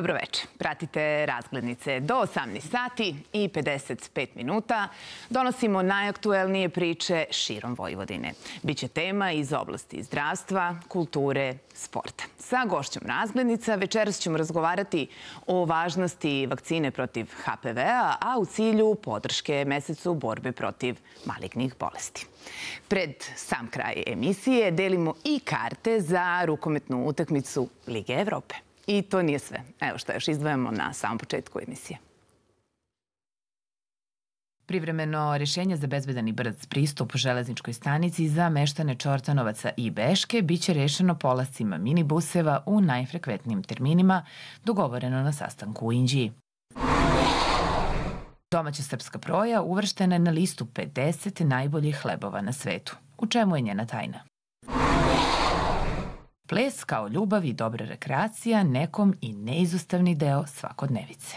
Dobroveče. Pratite razglednice do 18 sati i 55 minuta. Donosimo najaktuelnije priče širom Vojvodine. Biće tema iz oblasti zdravstva, kulture, sporta. Sa gošćom razglednica večeras ćemo razgovarati o važnosti vakcine protiv HPV-a, a u cilju podrške mesecu borbe protiv malignih bolesti. Pred sam kraj emisije delimo i karte za rukometnu utakmicu Lige Evrope. I to nije sve. Evo što još izdvajamo na samom početku emisije. Privremeno rješenje za bezbedan i brz pristup železničkoj stanici za meštane Čortanovaca i Beške biće rešeno polascima minibuseva u najfrekventnijim terminima, dogovoreno na sastanku u Inđiji. Domaća srpska proja uvrštena je na listu 50 najboljih hlebova na svetu. U čemu je njena tajna? Ples kao ljubav i dobra rekreacija nekom i neizostavni deo svakodnevice.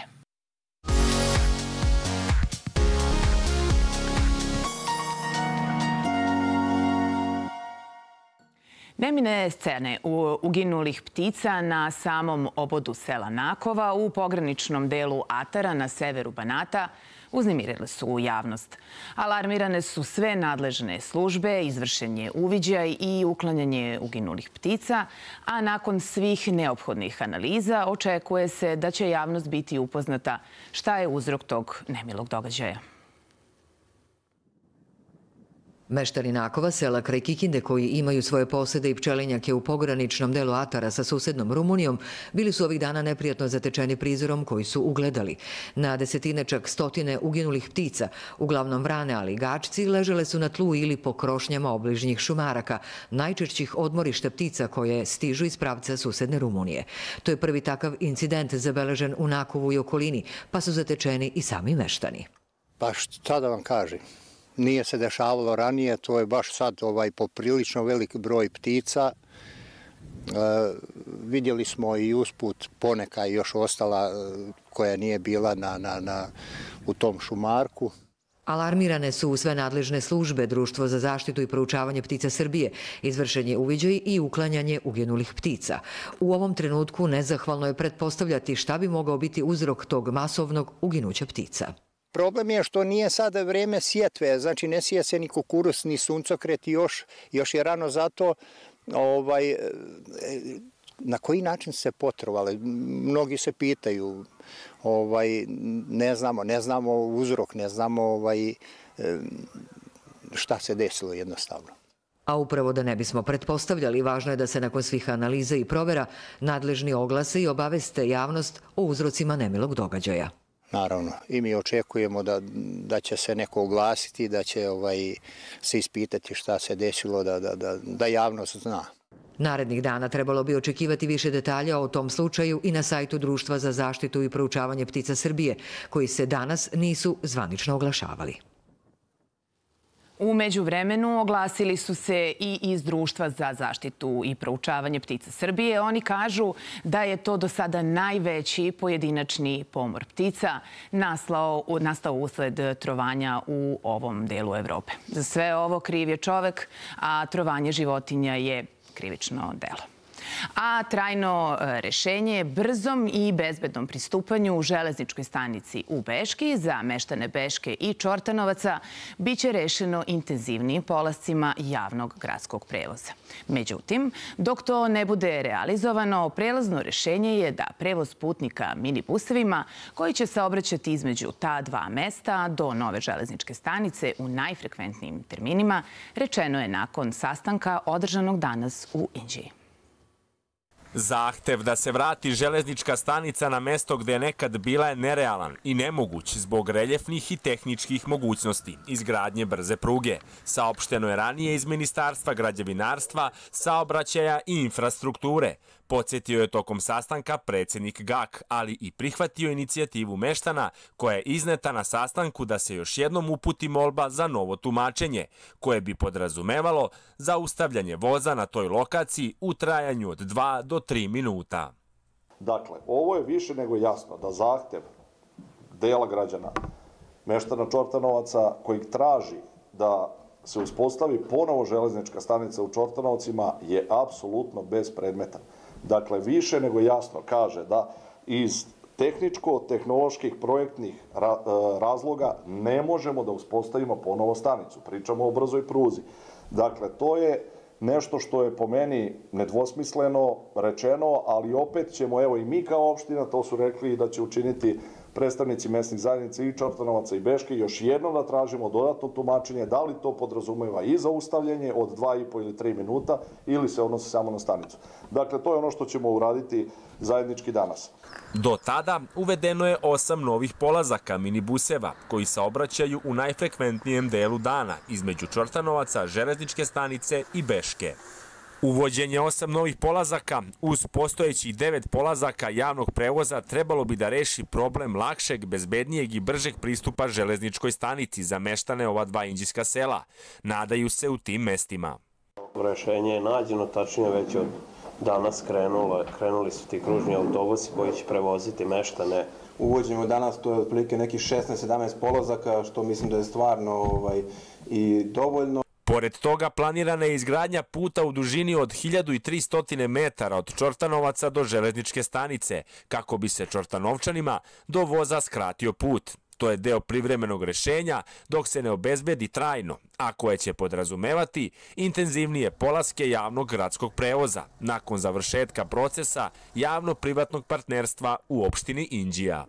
Nemine scene u uginulih ptica na samom obodu sela Nakova u pograničnom delu Atara na severu Banata – uznemirile su javnost. Alarmirane su sve nadležne službe, izvršen je uviđaj i uklanjanje uginulih ptica, a nakon svih neophodnih analiza očekuje se da će javnost biti upoznata šta je uzrok tog nemilog događaja. Meštari Nakova, sela kraj Kikinde, koji imaju svoje posede i pčelinjake u pograničnom delu Atara sa susednom Rumunijom, bili su ovih dana neprijatno zatečeni prizorom koji su ugledali. Na desetine čak stotine uginulih ptica, uglavnom vrane, ali gačci, ležele su na tlu ili po krošnjama obližnjih šumaraka, najčešćih odmorišta ptica koje stižu iz pravca susedne Rumunije. To je prvi takav incident zabeležen u Nakovu i okolini, pa su zatečeni i sami meštani. Pa šta da vam kažem? Nije se dešavalo ranije, to je baš sad ovaj poprilično velik broj ptica. E, vidjeli smo i usput poneka još ostala e, koja nije bila na, na, na, u tom šumarku. Alarmirane su sve nadležne službe Društvo za zaštitu i proučavanje ptica Srbije, izvršenje uviđaj i uklanjanje uginulih ptica. U ovom trenutku nezahvalno je pretpostavljati šta bi mogao biti uzrok tog masovnog uginuća ptica. Problem je što nije sada vreme sjetve, znači ne sije se ni kukurus, ni suncokret još, još je rano zato ovaj, e, na koji način se potrovale. Mnogi se pitaju, ovaj, ne znamo, ne znamo uzrok, ne znamo ovaj, e, šta se desilo jednostavno. A upravo da ne bismo pretpostavljali, važno je da se nakon svih analiza i provera nadležni oglase i obaveste javnost o uzrocima nemilog događaja. Naravno, i mi očekujemo da, da će se neko oglasiti, da će ovaj, se ispitati šta se desilo, da, da, da, da javnost zna. Narednih dana trebalo bi očekivati više detalja o tom slučaju i na sajtu Društva za zaštitu i proučavanje ptica Srbije, koji se danas nisu zvanično oglašavali. Umeđu vremenu oglasili su se i iz Društva za zaštitu i proučavanje ptica Srbije. Oni kažu da je to do sada najveći pojedinačni pomor ptica nastao usled trovanja u ovom delu Evrope. Za sve ovo kriv je čovek, a trovanje životinja je krivično delo a trajno e, rešenje je brzom i bezbednom pristupanju u železničkoj stanici u Beški za meštane Beške i Čortanovaca biće rešeno intenzivnim polascima javnog gradskog prevoza. Međutim, dok to ne bude realizovano, prelazno rešenje je da prevoz putnika minibusevima koji će saobraćati između ta dva mesta do nove železničke stanice u najfrekventnijim terminima, rečeno je nakon sastanka održanog danas u Inđiji. Zahtev da se vrati železnička stanica na mesto gde je nekad bila je nerealan i nemoguć zbog reljefnih i tehničkih mogućnosti izgradnje brze pruge. Saopšteno je ranije iz Ministarstva građevinarstva, saobraćaja i infrastrukture. Podsjetio je tokom sastanka predsednik GAK, ali i prihvatio inicijativu meštana koja je izneta na sastanku da se još jednom uputi molba za novo tumačenje, koje bi podrazumevalo zaustavljanje voza na toj lokaciji u trajanju od 2 do 3 minuta. Dakle, ovo je više nego jasno da zahtev dela građana meštana Čortanovaca koji traži da se uspostavi ponovo železnička stanica u Čortanovcima je apsolutno bez predmeta. Dakle, više nego jasno kaže da iz tehničko-tehnoloških projektnih ra razloga ne možemo da uspostavimo ponovo stanicu. Pričamo o brzoj pruzi. Dakle, to je nešto što je po meni nedvosmisleno rečeno, ali opet ćemo, evo i mi kao opština, to su rekli da će učiniti predstavnici mesnih zajednica i Čortanovaca i Beške, još jednom da tražimo dodatno tumačenje da li to podrazumeva i zaustavljanje od 2,5 ili 3 minuta ili se odnosi samo na stanicu. Dakle, to je ono što ćemo uraditi zajednički danas. Do tada uvedeno je osam novih polazaka minibuseva koji saobraćaju u najfrekventnijem delu dana između Čortanovaca, železničke stanice i Beške. Uvođenje osam novih polazaka uz postojeći devet polazaka javnog prevoza trebalo bi da reši problem lakšeg, bezbednijeg i bržeg pristupa železničkoj stanici za meštane ova dva inđiska sela. Nadaju se u tim mestima. Rešenje je nađeno, tačnije već od danas krenulo, krenuli su ti kružni autobusi koji će prevoziti meštane uvođenje danas to je otprilike nekih 16-17 polazaka, što mislim da je stvarno ovaj, i dovoljno. Pored toga planirana je izgradnja puta u dužini od 1300 metara od Čortanovaca do železničke stanice, kako bi se Čortanovčanima do voza skratio put. To je deo privremenog rešenja dok se ne obezbedi trajno, a koje će podrazumevati intenzivnije polaske javnog gradskog prevoza nakon završetka procesa javno-privatnog partnerstva u opštini Inđija.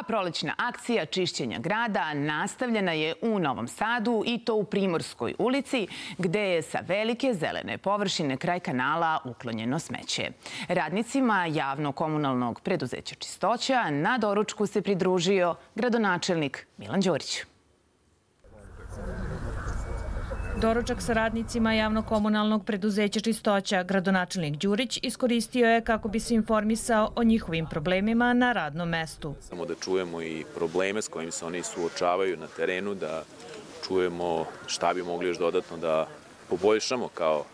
A prolećna akcija čišćenja grada nastavljena je u Novom Sadu i to u Primorskoj ulici, gde je sa velike zelene površine kraj kanala uklonjeno smeće. Radnicima javno-komunalnog preduzeća Čistoća na doručku se pridružio gradonačelnik Milan Đorić. Doručak sa radnicima javno-komunalnog preduzeća Čistoća, gradonačelnik Đurić, iskoristio je kako bi se informisao o njihovim problemima na radnom mestu. Samo da čujemo i probleme s kojim se oni suočavaju na terenu, da čujemo šta bi mogli još dodatno da poboljšamo kao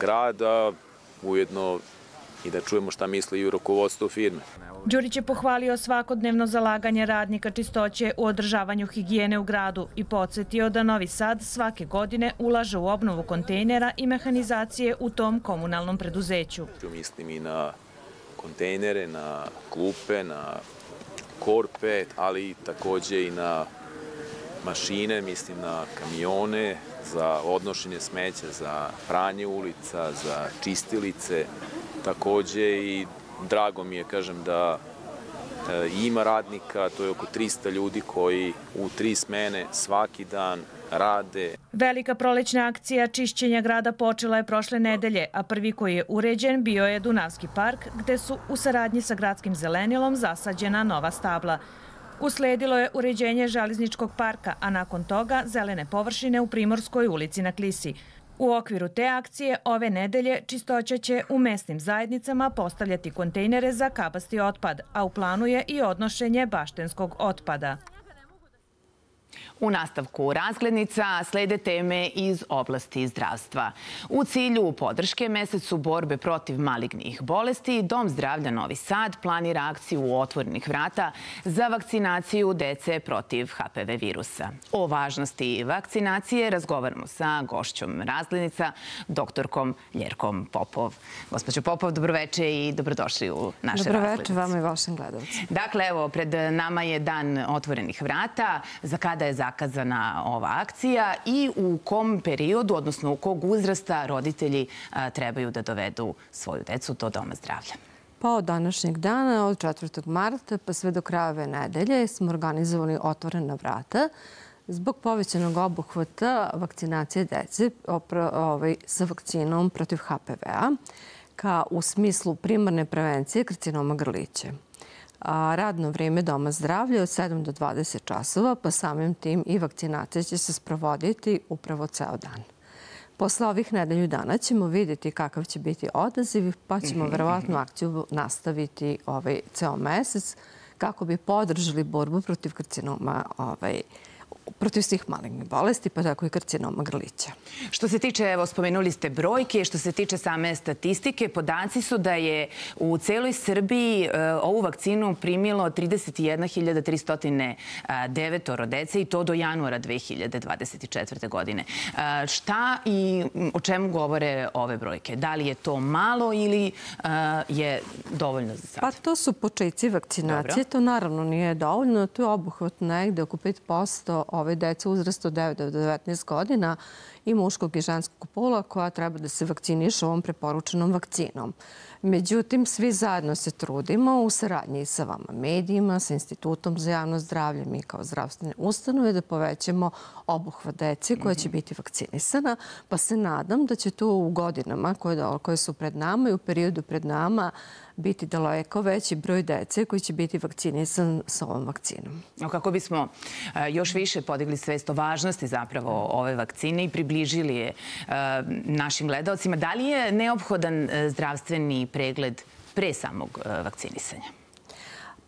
grad, ujedno i da čujemo šta misli i rukovodstvo firme. Đurić je pohvalio svakodnevno zalaganje radnika čistoće u održavanju higijene u gradu i podsjetio da Novi Sad svake godine ulaže u obnovu kontejnera i mehanizacije u tom komunalnom preduzeću. Mislim i na kontejnere, na klupe, na korpe, ali takođe i na mašine, mislim na kamione za odnošenje smeća, za pranje ulica, za čistilice, takođe i drago mi je, kažem, da e, ima radnika, to je oko 300 ljudi koji u tri smene svaki dan rade. Velika prolećna akcija čišćenja grada počela je prošle nedelje, a prvi koji je uređen bio je Dunavski park, gde su u saradnji sa gradskim zelenilom zasađena nova stabla. Usledilo je uređenje železničkog parka, a nakon toga zelene površine u Primorskoj ulici na Klisi. U okviru te akcije ove nedelje Čistoća će u mesnim zajednicama postavljati kontejnere za kabasti otpad, a u planu je i odnošenje baštenskog otpada. U nastavku razglednica slede teme iz oblasti zdravstva. U cilju podrške mesecu borbe protiv malignih bolesti, Dom zdravlja Novi Sad planira akciju otvorenih vrata za vakcinaciju dece protiv HPV virusa. O važnosti vakcinacije razgovaramo sa gošćom razglednica, doktorkom Ljerkom Popov. Gospođo Popov, dobroveče i dobrodošli u naše dobroveče razglednice. vama i vašim gledalcima. Dakle, evo, pred nama je dan otvorenih vrata. Za kada je zakazana ova akcija i u kom periodu, odnosno u kog uzrasta roditelji trebaju da dovedu svoju decu do Doma zdravlja? Pa od današnjeg dana, od 4. marta pa sve do kraja ove nedelje smo organizovali otvorena vrata zbog povećanog obuhvata vakcinacije dece ovaj, sa vakcinom protiv HPV-a ka u smislu primarne prevencije karcinoma grlića a radno vrijeme Doma zdravlja od 7 do 20 časova, pa samim tim i vakcinacija će se sprovoditi upravo ceo dan. Posle ovih nedelju dana ćemo vidjeti kakav će biti odaziv, pa ćemo Mhm, verovatno akciju nastaviti ovaj ceo mesec kako bi podržali borbu protiv karcinoma ovaj, protiv svih malignih bolesti, pa tako i karcinoma grlića. Što se tiče, evo, spomenuli ste brojke, što se tiče same statistike, podaci su da je u celoj Srbiji e, ovu vakcinu primilo 31.309 dece i to do januara 2024. godine. E, šta i o čemu govore ove brojke? Da li je to malo ili e, je dovoljno za sad? Pa to su početci vakcinacije. To naravno nije dovoljno. Tu je obuhvat negde oko 5% ove dece uzrasta od 9 do 19 godina i muškog i ženskog pola koja treba da se vakciniše ovom preporučenom vakcinom. Međutim, svi zajedno se trudimo u saradnji sa vama medijima, sa Institutom za javno zdravlje, mi kao zdravstvene ustanove, da povećamo obuhvat dece koja će biti vakcinisana, pa se nadam da će to u godinama koje, koje su pred nama i u periodu pred nama biti daleko veći broj dece koji će biti vakcinisan sa ovom vakcinom. Kako bismo e, još više podigli svest o važnosti zapravo ove vakcine i približili je e, našim gledalcima, da li je neophodan e, zdravstveni pregled pre samog vakcinisanja?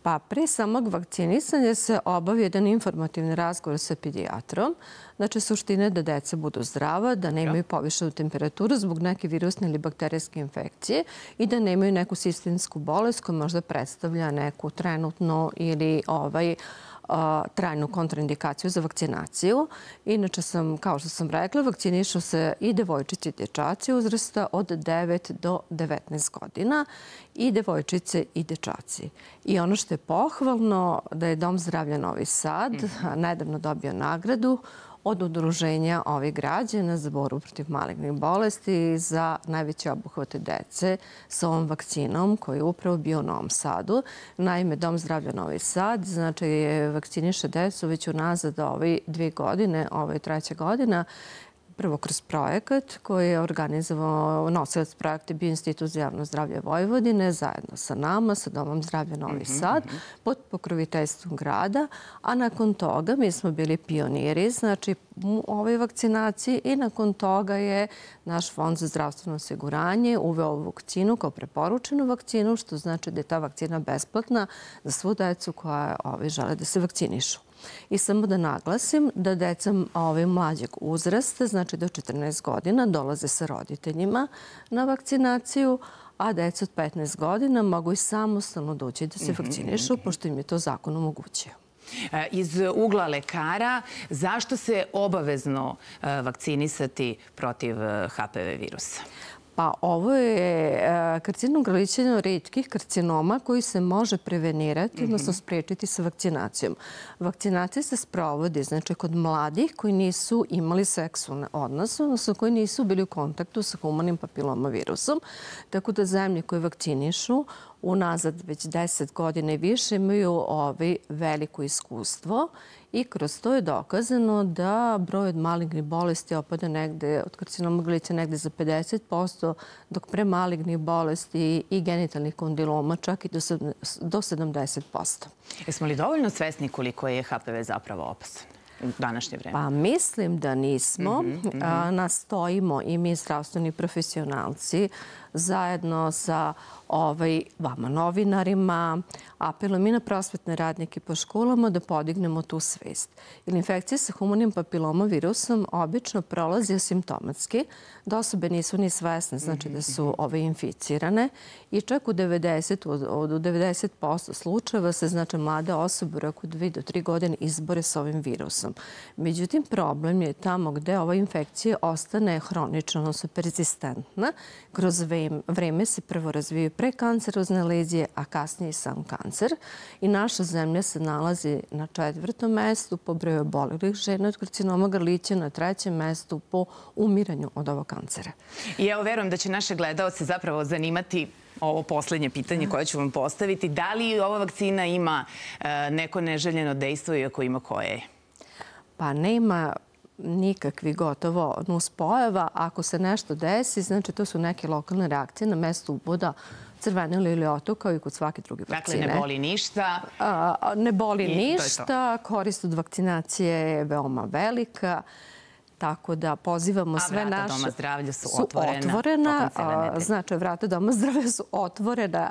Pa pre samog vakcinisanja se obavi jedan informativni razgovor sa pedijatrom. Znači, suština je da deca budu zdrava, da nemaju povišenu temperaturu zbog neke virusne ili bakterijske infekcije i da nemaju neku sistemsku bolest koja možda predstavlja neku trenutnu ili ovaj, trajnu kontraindikaciju za vakcinaciju. Inače sam, kao što sam rekla, vakcinišu se i devojčice i dječaci uzrasta od 9 do 19 godina i devojčice i dečaci. I ono što je pohvalno da je Dom zdravlja Novi Sad mhm. nedavno dobio nagradu od udruženja ovih građana za borbu protiv malignih bolesti za najveće obuhvate dece sa ovom vakcinom koji je upravo bio u Novom Sadu. Naime, Dom zdravlja Novi Sad znači vakciniše decu već unazad ove dve godine, ovo je treća godina prvo kroz projekat koji je organizovao nosilac projekta bio Institut za javno zdravlje Vojvodine zajedno sa nama, sa Domom zdravlja Novi mhm, Sad, mhm. pod pokroviteljstvom grada, a nakon toga mi smo bili pioniri, znači u ovoj vakcinaciji i nakon toga je naš fond za zdravstveno osiguranje uveo ovu vakcinu kao preporučenu vakcinu, što znači da je ta vakcina besplatna za svu decu koja žele da se vakcinišu. I samo da naglasim da deca ovaj, mlađeg uzrasta, znači do 14 godina, dolaze sa roditeljima na vakcinaciju, a deca od 15 godina mogu i samostalno doći da se mhm, vakcinišu, mhm. pošto im je to zakon omogućio. E, iz ugla lekara, zašto se obavezno e, vakcinisati protiv e, HPV virusa? Pa ovo je e, karcinom jedan redkih karcinoma koji se može prevenirati, mm -hmm. odnosno spriječiti sa vakcinacijom. Vakcinacija se sprovodi znači, kod mladih koji nisu imali seksualne odnose, odnosno koji nisu bili u kontaktu sa humanim papiloma virusom. Tako da zemlje koje vakcinišu unazad već 10 godina i više imaju ovaj veliko iskustvo i kroz to je dokazano da broj od malignih bolesti opada negde od karcinoma grlića negde za 50%, dok pre malignih bolesti i genitalnih kondiloma čak i do 70%. Jesmo li dovoljno svesni koliko je HPV zapravo opasan? u današnje vreme? Pa mislim da nismo. Mm -hmm, mm -hmm. Nastojimo i mi zdravstveni profesionalci zajedno sa ovaj, vama novinarima, apelujem i na prosvetne radnike po školama da podignemo tu svest. Jer infekcija sa humanim papiloma virusom obično prolazi asimptomatski, da osobe nisu ni svesne, znači da su ove inficirane i čak u 90, od, od 90% slučajeva se znači mlade osobe u roku 2 do 3 godine izbore sa ovim virusom. Međutim, problem je tamo gde ova infekcija ostane hronična, odnosno persistentna. Kroz vreme se prvo razvijaju prekancerozne lezije, a kasnije i sam kancer. I naša zemlja se nalazi na četvrtom mestu po broju obolelih žena od karcinoma grlića, na trećem mestu po umiranju od ovog kancera. I evo, verujem da će naše gledalce zapravo zanimati ovo poslednje pitanje koje ću vam postaviti. Da li ova vakcina ima e, neko neželjeno dejstvo i ako ima koje je? Pa nema nikakvi gotovo nuspojava. Ako se nešto desi, znači to su neke lokalne reakcije na mestu uboda crvenila ili otoka kao i kod svake druge vakcine. Dakle, ne boli ništa? A, ne boli I ništa. Korist od vakcinacije je veoma velika. Tako da pozivamo sve naše... A vrata Doma zdravlja su, su otvorena. otvorena. Znači, vrata Doma zdravlja su otvorena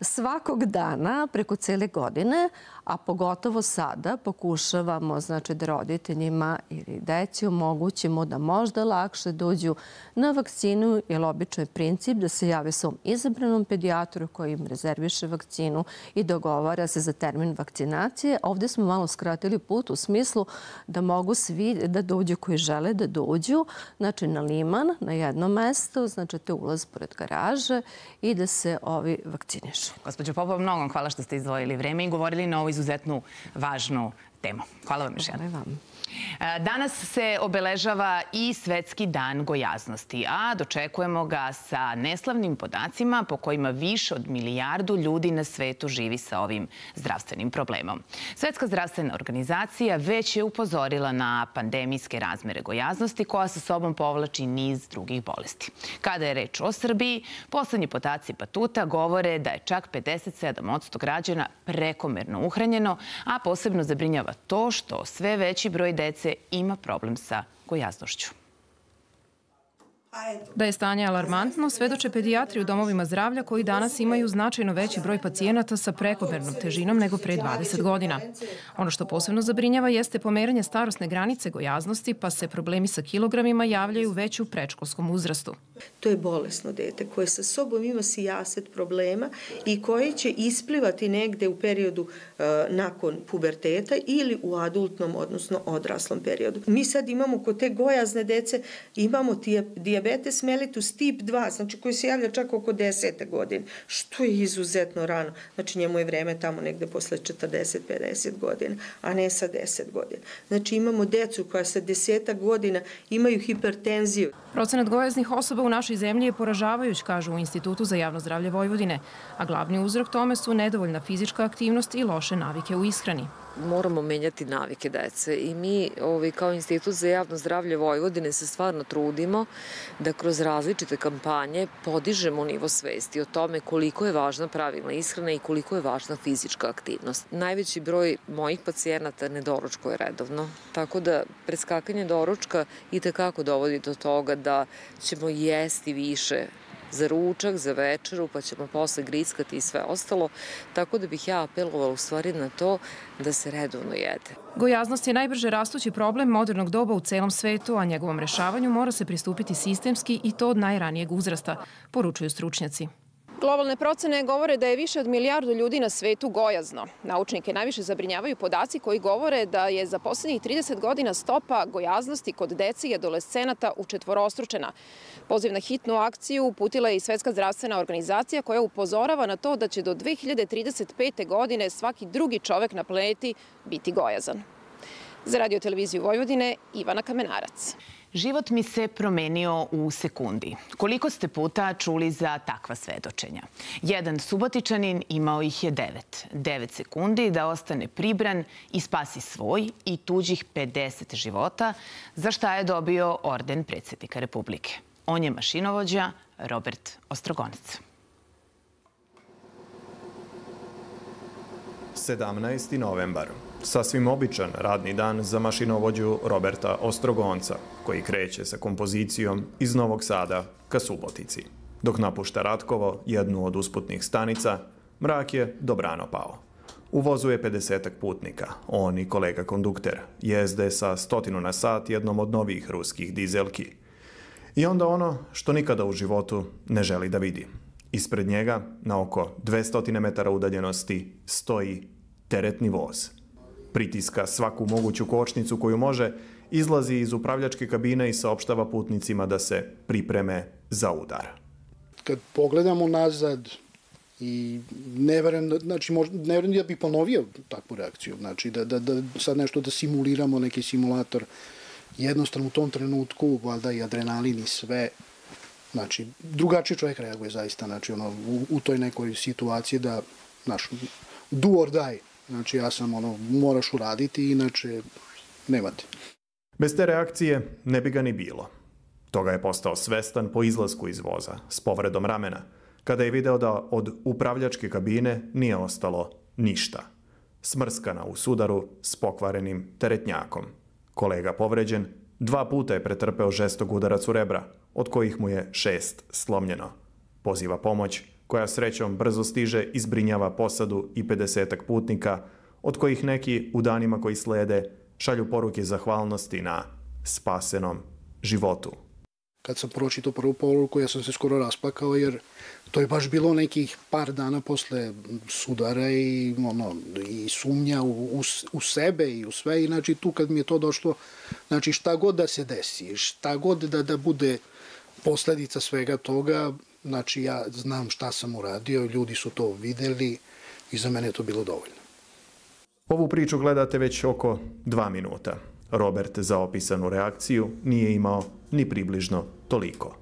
svakog dana preko cele godine, a pogotovo sada pokušavamo znači, da roditeljima ili deci omogućimo da možda lakše dođu na vakcinu, jer obično je princip da se jave svom izabranom pedijatru koji im rezerviše vakcinu i dogovara se za termin vakcinacije. Ovde smo malo skratili put u smislu da mogu svi da dođu koji žele da dođu, znači na Liman, na jedno mesto, znači te ulaz pored garaže i da se ovi vakcinišu. Gospođo Popov, mnogo hvala što ste izdvojili vreme i govorili na ovu izuzetnu važnu temu. Hvala vam još jednom. E, danas se obeležava i Svetski dan gojaznosti, a dočekujemo ga sa neslavnim podacima po kojima više od milijardu ljudi na svetu živi sa ovim zdravstvenim problemom. Svetska zdravstvena organizacija već je upozorila na pandemijske razmere gojaznosti koja sa sobom povlači niz drugih bolesti. Kada je reč o Srbiji, poslednji podaci Patuta govore da je čak 57% građana prekomerno uhranjeno, a posebno zabrinjava to što sve veći broj dece ima problem sa gojaznošću. Da je stanje alarmantno, svedoče pedijatri u domovima zdravlja koji danas imaju značajno veći broj pacijenata sa prekomernom težinom nego pre 20 godina. Ono što posebno zabrinjava jeste pomeranje starosne granice gojaznosti, pa se problemi sa kilogramima javljaju već u prečkolskom uzrastu. To je bolesno dete koje sa sobom ima sijaset problema i koje će isplivati negde u periodu uh, nakon puberteta ili u adultnom, odnosno odraslom periodu. Mi sad imamo kod te gojazne dece, imamo diabetes mellitus tip 2, znači koji se javlja čak oko 10. godine, što je izuzetno rano. Znači njemu je vreme tamo negde posle 40-50 godina, a ne sa 10 godina. Znači imamo decu koja sa deseta godina imaju hipertenziju. Procenat gojaznih osoba u našoj zemlji je poražavajuć, kažu u Institutu za javno zdravlje Vojvodine, a glavni uzrok tome su nedovoljna fizička aktivnost i loše navike u ishrani moramo menjati navike dece i mi ovaj, kao Institut za javno zdravlje Vojvodine se stvarno trudimo da kroz različite kampanje podižemo nivo svesti o tome koliko je važna pravilna ishrana i koliko je važna fizička aktivnost. Najveći broj mojih pacijenata ne doručkuje redovno, tako da preskakanje doručka i tekako dovodi do toga da ćemo jesti više za ručak, za večeru, pa ćemo posle grickati i sve ostalo, tako da bih ja apelovala u stvari na to da se redovno jede. Gojaznost je najbrže rastući problem modernog doba u celom svetu, a njegovom rešavanju mora se pristupiti sistemski i to od najranijeg uzrasta, poručuju stručnjaci. Globalne procene govore da je više od milijardu ljudi na svetu gojazno. Naučnike najviše zabrinjavaju podaci koji govore da je za poslednjih 30 godina stopa gojaznosti kod dece i adolescenata učetvorostručena. Poziv na hitnu akciju uputila je i Svetska zdravstvena organizacija koja upozorava na to da će do 2035. godine svaki drugi čovek na planeti biti gojazan. Za radio televiziju Vojvodine, Ivana Kamenarac. Život mi se promenio u sekundi. Koliko ste puta čuli za takva svedočenja? Jedan subotičanin imao ih je devet. Devet sekundi da ostane pribran i spasi svoj i tuđih 50 života, za šta je dobio orden predsjednika Republike. On je mašinovođa Robert Ostrogonac. 17. novembar. Sasvim običan radni dan za mašinovođu Roberta Ostrogonca, koji kreće sa kompozicijom iz Novog Sada ka Subotici. Dok napušta Ratkovo, jednu od usputnih stanica, mrak je dobrano pao. U vozu je 50 putnika, on i kolega kondukter, jezde sa stotinu na sat jednom od novih ruskih dizelki. I onda ono što nikada u životu ne želi da vidi. Ispred njega, na oko 200 metara udaljenosti, stoji teretni voz – pritiska svaku moguću kočnicu koju može, izlazi iz upravljačke kabine i saopštava putnicima da se pripreme za udar. Kad pogledamo nazad i ne verujem, da, znači, možda, ne verujem da bih ponovio takvu reakciju, znači da, da, da sad nešto da simuliramo, neki simulator, jednostavno u tom trenutku, valjda i adrenalin i sve, znači, drugačiji čovjek reaguje zaista, znači, ono, u, u toj nekoj situaciji da, znaš, do or die, Znači ja sam ono, moraš uraditi, inače nemate. Bez te reakcije ne bi ga ni bilo. Toga je postao svestan po izlasku iz voza s povredom ramena, kada je video da od upravljačke kabine nije ostalo ništa. Smrskana u sudaru s pokvarenim teretnjakom. Kolega povređen dva puta je pretrpeo žestog udarac u rebra, od kojih mu je šest slomljeno. Poziva pomoć koja srećom brzo stiže i zbrinjava posadu i 50 putnika, od kojih neki u danima koji slede šalju poruke zahvalnosti na spasenom životu. Kad sam pročitao prvu poruku, ja sam se skoro rasplakao jer to je baš bilo nekih par dana posle sudara i, ono, i sumnja u, u, u sebe i u sve. I znači tu kad mi je to došlo, znači šta god da se desi, šta god da, da bude posledica svega toga, znači ja znam šta sam uradio, ljudi su to videli i za mene je to bilo dovoljno. Ovu priču gledate već oko dva minuta. Robert za opisanu reakciju nije imao ni približno toliko.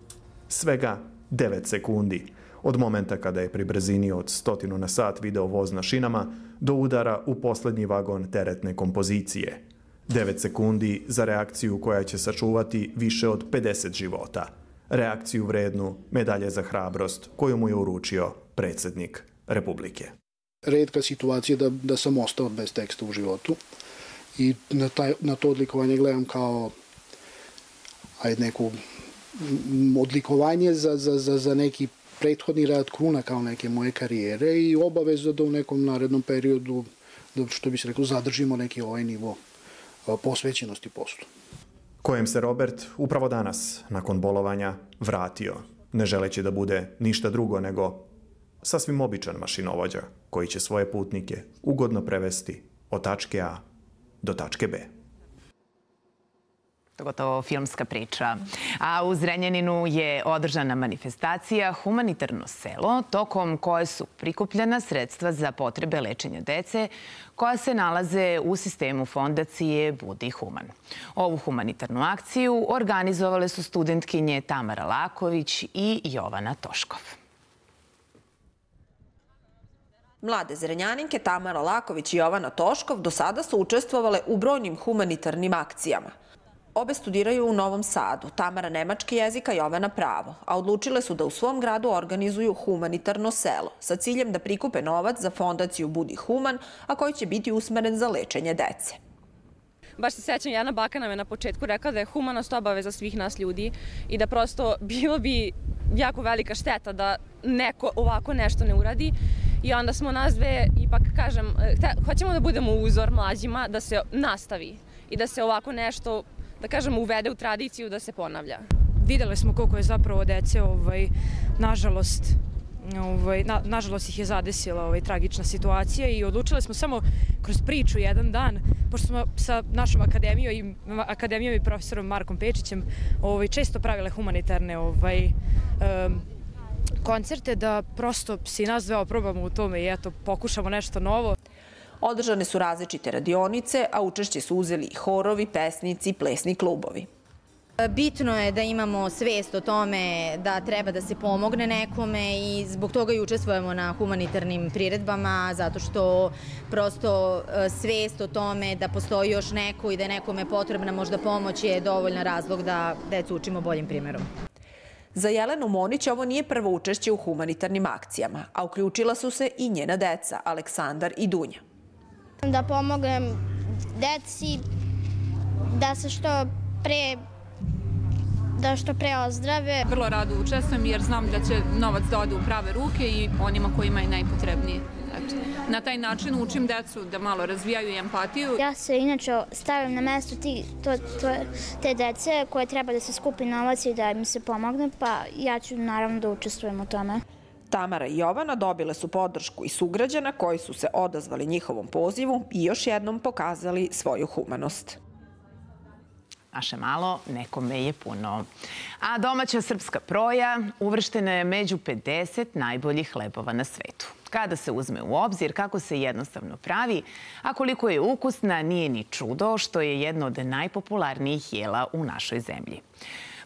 Svega 9 sekundi od momenta kada je pri brzini od stotinu na sat video voz na šinama do udara u poslednji vagon teretne kompozicije. 9 sekundi za reakciju koja će sačuvati više od 50 života. Reakciju vrednu medalje za hrabrost koju mu je uručio predsednik Republike. Redka situacija da, da sam ostao bez teksta u životu i na, taj, na to odlikovanje gledam kao ajde neku odlikovanje za, za, za, za neki prethodni rad kruna kao neke moje karijere i obaveza da u nekom narednom periodu, da, što bi se rekao, zadržimo neki ovaj nivo posvećenosti poslu. Kojem se Robert upravo danas, nakon bolovanja, vratio, ne želeći da bude ništa drugo nego sasvim običan mašinovođa koji će svoje putnike ugodno prevesti od tačke A do tačke B gotovo filmska priča. A u Zrenjaninu je održana manifestacija Humanitarno selo, tokom koje su prikupljena sredstva za potrebe lečenja dece koja se nalaze u sistemu fondacije Budi Human. Ovu humanitarnu akciju organizovale su studentkinje Tamara Laković i Jovana Toškov. Mlade zrenjaninke Tamara Laković i Jovana Toškov do sada su učestvovale u brojnim humanitarnim akcijama – Obe studiraju u Novom Sadu, Tamara nemački jezik, a Jovana pravo, a odlučile su da u svom gradu organizuju humanitarno selo sa ciljem da prikupe novac za fondaciju Budi Human, a koji će biti usmeren za lečenje dece. Baš se sećam, jedna baka nam je na početku rekla da je humanost obaveza svih nas ljudi i da prosto bilo bi jako velika šteta da neko ovako nešto ne uradi i onda smo nas dve, ipak kažem, hoćemo da budemo uzor mlađima, da se nastavi i da se ovako nešto da kažem, uvede u tradiciju da se ponavlja. Videli smo koliko je zapravo dece, ovaj, nažalost, ovaj, na, nažalost ih je zadesila ovaj, tragična situacija i odlučili smo samo kroz priču jedan dan, pošto smo sa našom akademijom i, akademijom i profesorom Markom Pečićem ovaj, često pravile humanitarne ovaj, um, koncerte da prosto si nas dve oprobamo u tome i eto pokušamo nešto novo. Održane su različite radionice, a učešće su uzeli i horovi, pesnici, plesni klubovi. Bitno je da imamo svest o tome da treba da se pomogne nekome i zbog toga i učestvujemo na humanitarnim priredbama, zato što prosto e, svest o tome da postoji još neko i da je nekome potrebna možda pomoć je dovoljna razlog da decu učimo boljim primjerom. Za Jelenu Monić ovo nije prvo učešće u humanitarnim akcijama, a uključila su se i njena deca, Aleksandar i Dunja. Da pomognem deci da se što pre da što pre ozdrave. Vrlo rado učestvujem jer znam da će novac da ode u prave ruke i onima kojima je najpotrebnije. Eto, na taj način učim decu da malo razvijaju empatiju. Ja se inače stavim na mesto ti, to, to, te dece koje treba da se skupi novac i da im se pomogne, pa ja ću naravno da učestvujem u tome. Tamara i Jovana dobile su podršku i sugrađana koji su se odazvali njihovom pozivu i još jednom pokazali svoju humanost. Naše malo, nekome je puno. A domaća srpska proja uvrštena je među 50 najboljih hlebova na svetu. Kada se uzme u obzir kako se jednostavno pravi, a koliko je ukusna, nije ni čudo što je jedno od najpopularnijih jela u našoj zemlji.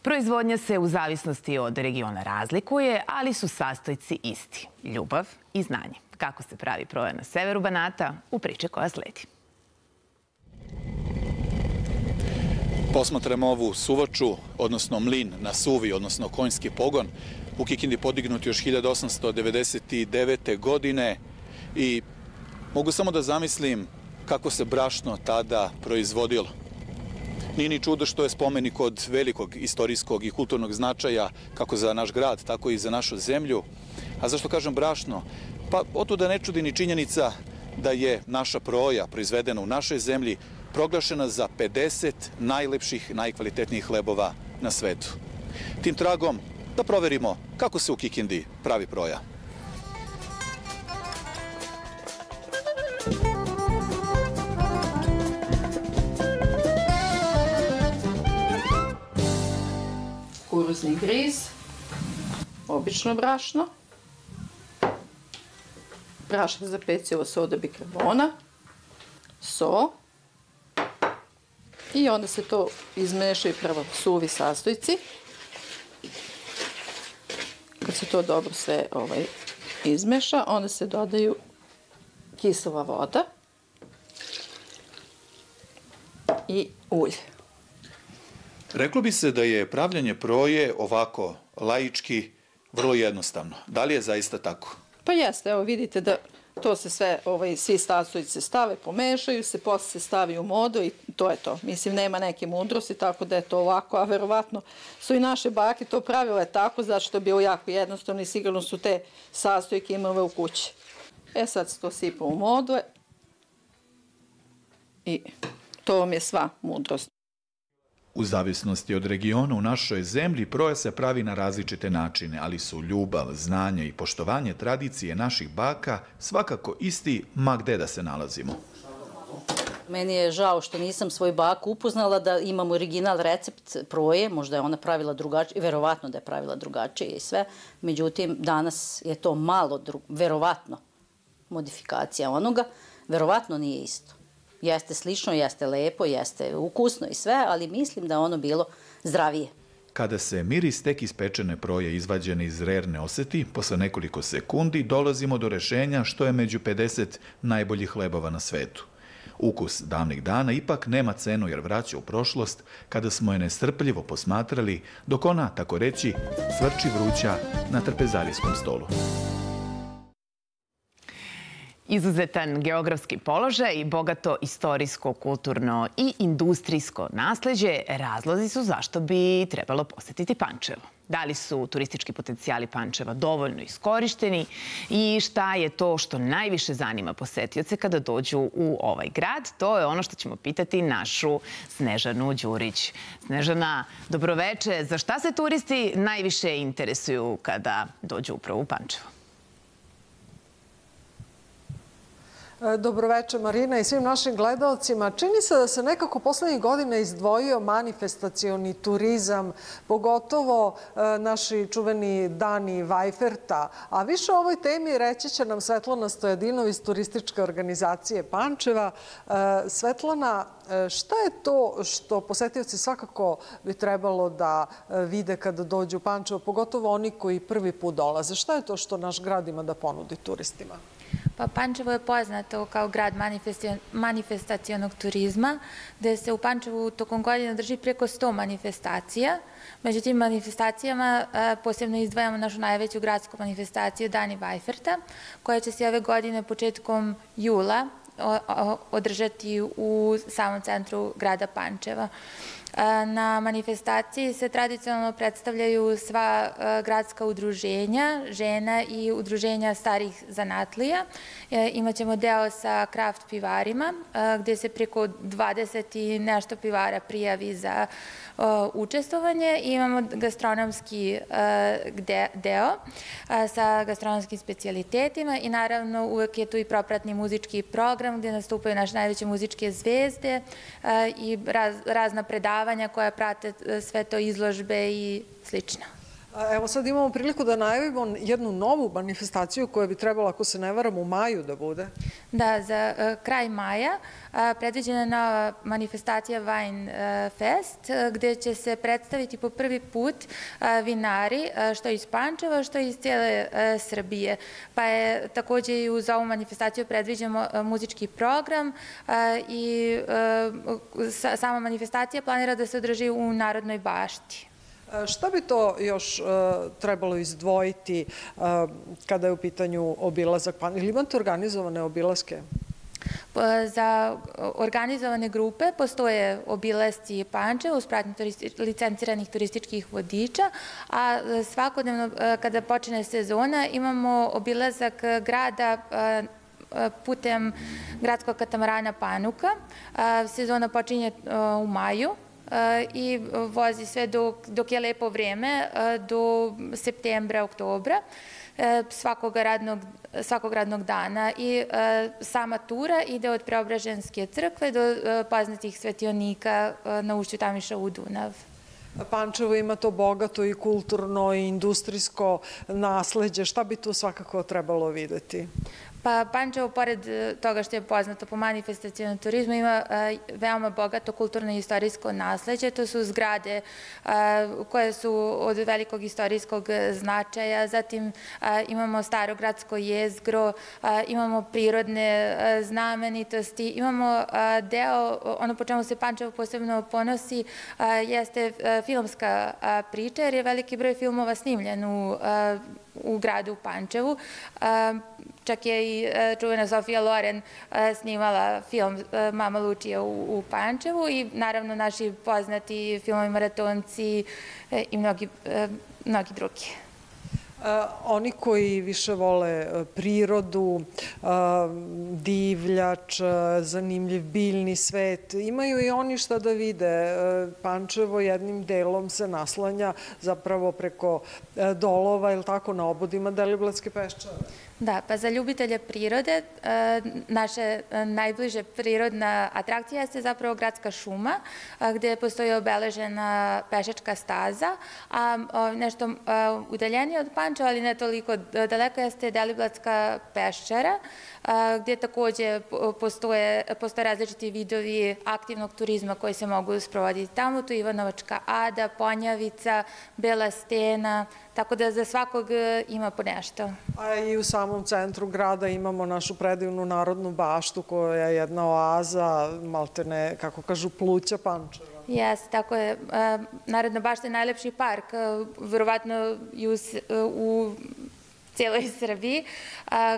Proizvodnja se u zavisnosti od regiona razlikuje, ali su sastojci isti. Ljubav i znanje. Kako se pravi proja na severu Banata u priče koja sledi. Posmatramo ovu suvaču, odnosno mlin na suvi, odnosno konjski pogon. U Kikindi podignut još 1899. godine i mogu samo da zamislim kako se brašno tada proizvodilo. Nije ni čudo što je spomenik od velikog istorijskog i kulturnog značaja kako za naš grad, tako i za našu zemlju. A zašto kažem brašno? Pa otuda ne čudi ni činjenica da je naša proja proizvedena u našoj zemlji proglašena za 50 najlepših, najkvalitetnijih hlebova na svetu. Tim tragom da proverimo kako se u Kikindi pravi proja. Kuruzni griz, obično brašno, prašak za pecivo soda bikarbona, so i onda se to izmešaju prvo suvi sastojci. Kad se to dobro sve ovaj, izmeša, onda se dodaju kisela voda i ulje. Reklo bi se da je pravljanje proje ovako laički vrlo jednostavno. Da li je zaista tako? Pa jeste, evo vidite da to se sve, ovaj, svi sastojci se stave, pomešaju se, posle se stavi u modu i to je to. Mislim, nema neke mudrosti, tako da je to ovako, a verovatno su i naše bake to pravile tako, zato što je bilo jako jednostavno i sigurno su te sastojke imale u kući. E sad se to sipa u modu i to vam je sva mudrost. U zavisnosti od regiona u našoj zemlji proja se pravi na različite načine, ali su ljubav, znanje i poštovanje tradicije naših baka svakako isti ma gde da se nalazimo. Meni je žao što nisam svoj baku upoznala da imam original recept proje, možda je ona pravila drugačije, verovatno da je pravila drugačije i sve, međutim danas je to malo, dru, verovatno, modifikacija onoga, verovatno nije isto. Jeste slično, jeste lepo, jeste ukusno i sve, ali mislim da ono bilo zdravije. Kada se miris tek ispečene proje izvađene iz rerne oseti, posle nekoliko sekundi dolazimo do rešenja što je među 50 najboljih hlebova na svetu. Ukus davnih dana ipak nema cenu jer vraća u prošlost kada smo je nestrpljivo posmatrali dok ona, tako reći, svrči vruća na trpezarijskom stolu. Izuzetan geografski položaj i bogato istorijsko, kulturno i industrijsko nasleđe razlozi su zašto bi trebalo posetiti Pančevo. Da li su turistički potencijali Pančeva dovoljno iskorišteni i šta je to što najviše zanima posetioce kada dođu u ovaj grad? To je ono što ćemo pitati našu Snežanu Đurić. Snežana, dobroveče. Za šta se turisti najviše interesuju kada dođu upravo u Pančevo? Dobroveče Marina i svim našim gledalcima. Čini se da se nekako poslednjih godina izdvojio manifestacioni turizam, pogotovo e, naši čuveni dani Vajferta. A više o ovoj temi reći će nam Svetlana Stojadinov iz turističke organizacije Pančeva. E, Svetlana, e, šta je to što posetioci svakako bi trebalo da vide kada dođu u Pančevo, pogotovo oni koji prvi put dolaze? Šta je to što naš grad ima da ponudi turistima? Pa Pančevo je poznato kao grad manifestacijonog turizma, gde se u Pančevu tokom godina drži preko 100 manifestacija. Među tim manifestacijama posebno izdvajamo našu najveću gradsku manifestaciju Dani Vajferta, koja će se ove godine početkom jula održati u samom centru grada Pančeva. Na manifestaciji se tradicionalno predstavljaju sva gradska udruženja, žena i udruženja starih zanatlija. E, imaćemo deo sa kraft pivarima, gde se preko 20 i nešto pivara prijavi za učestvovanje. Imamo gastronomski deo sa gastronomskim specijalitetima i naravno uvek je tu i propratni muzički program gde nastupaju naše najveće muzičke zvezde i razna predavanja koja prate sve to izložbe i slično. Evo sad imamo priliku da najavimo jednu novu manifestaciju koja bi trebala, ako se ne varam, u maju da bude. Da, za kraj maja predviđena je nova manifestacija Wine Fest, gde će se predstaviti po prvi put vinari, što iz Pančeva, što iz cijele Srbije. Pa je takođe i uz ovu manifestaciju predviđen muzički program i sama manifestacija planira da se održi u Narodnoj bašti. Šta bi to još uh, trebalo izdvojiti uh, kada je u pitanju obilazak? Ili imate organizovane obilaske? Za organizovane grupe postoje obilasci Pančeva uz pratnju licenciranih turističkih vodiča, a svakodnevno kada počne sezona imamo obilazak grada putem gradskog katamarana Panuka. Sezona počinje u maju i vozi sve dok, dok je lepo vreme do septembra, oktobra svakog radnog, svakog radnog dana i sama tura ide od Preobraženske crkve do poznatih svetionika na ušću Tamiša u Dunav. Pančevo ima to bogato i kulturno i industrijsko nasledđe. Šta bi tu svakako trebalo videti? Pa Pančevo, pored e, toga što je poznato po manifestacijalnom turizmu, ima e, veoma bogato kulturno i istorijsko nasledđe. To su zgrade e, koje su od velikog istorijskog značaja. Zatim imamo starogradsko jezgro, imamo prirodne znamenitosti, imamo deo, ono po čemu se Pančevo posebno ponosi, jeste filmska priča, jer je veliki broj filmova snimljen u u gradu Pančevu. Čak je i e, čuvena Sofija Loren e, snimala film e, Mama Lučija u, u Pančevu i naravno naši poznati filmovi maratonci i mnogi, mnogi drugi. Oni koji više vole prirodu, divljač, zanimljiv biljni svet, imaju i oni šta da vide. Pančevo jednim delom se naslanja zapravo preko dolova ili tako na obodima Deliblatske peščare. Da, pa za ljubitelje prirode e, naše e, najbliže prirodna atrakcija jeste zapravo gradska šuma, gde postoji obeležena pešačka staza, a nešto udaljenije od Pančeva, ali ne toliko daleko, jeste Deliblatska peščara, gde takođe postoje, postoje različiti vidovi aktivnog turizma koji se mogu sprovoditi tamo. Tu Ivanovačka Ada, Ponjavica, Bela stena, tako da za svakog e, ima po nešto. A i u samom centru grada imamo našu predivnu narodnu baštu koja je jedna oaza, maltene, kako kažu, pluća Pančeva. Jes, tako je. Narodna bašta je najlepši park, verovatno i u, u cijeloj Srbiji,